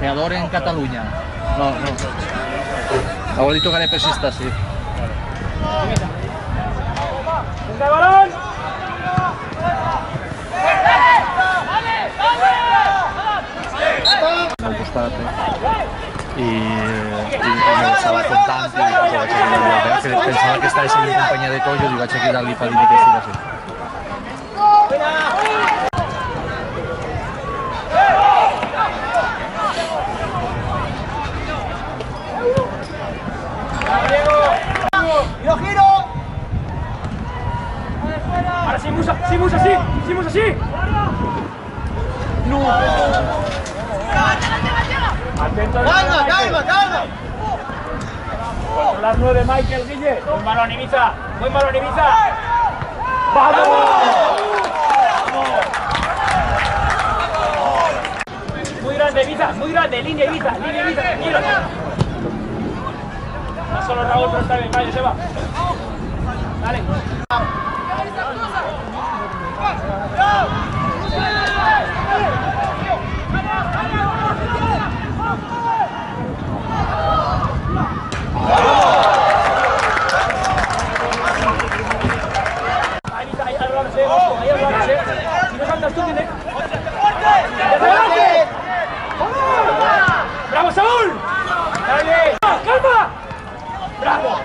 Peador en Cataluña. No, no. Abuelito canepesista, sí. ¡Venga, balón! al costat eh? i, i estava i vaig que pensava que estava en companyia de collos i vaig a cridar-li per dir que estic així. Ahora sí, Musa, sí, Musa, sí, sí, Musa, sí. No. Calma, calma, calma. Controlar nueve, Michael Guille. Buen balón, Ibiza. Buen balón, Ibiza. ¡Vamos! Muy grande, Ibiza, muy grande. Línea Ibiza, línea Ibiza, tranquilo. No solo Raúl, pero está bien. Vaya, se va. Dale. Ahí está, ahí hablarse, ahí hablarse. Si no saltas tú, tiene. ¡Adelante! ¡Bravo, Saúl! ¡Dale! ¡Calma! ¡Bravo!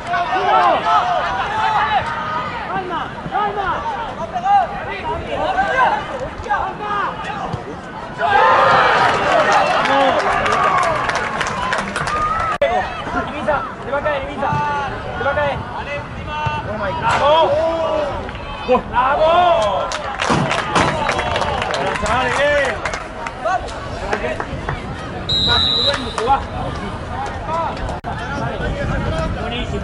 ¡Calma! ¡Calma! Ibiza, te va a caer, Ibiza. Te va a caer. ¡Bravo! ¡Bravo! Buenísimo.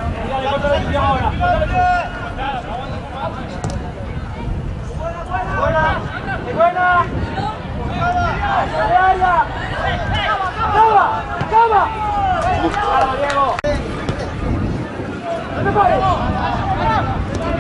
Buena, buena. ¡Bravo, Diego! ¡No te pares!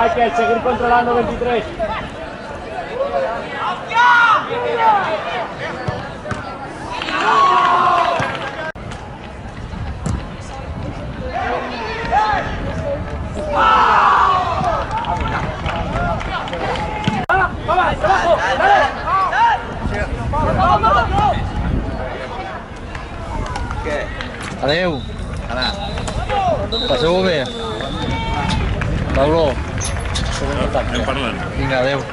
Michael, seguir controlando 23. ¡Vamos! Adeu. Ara. Passeu-ho bé. Pablo. Anem parlant. Vinga, adeu.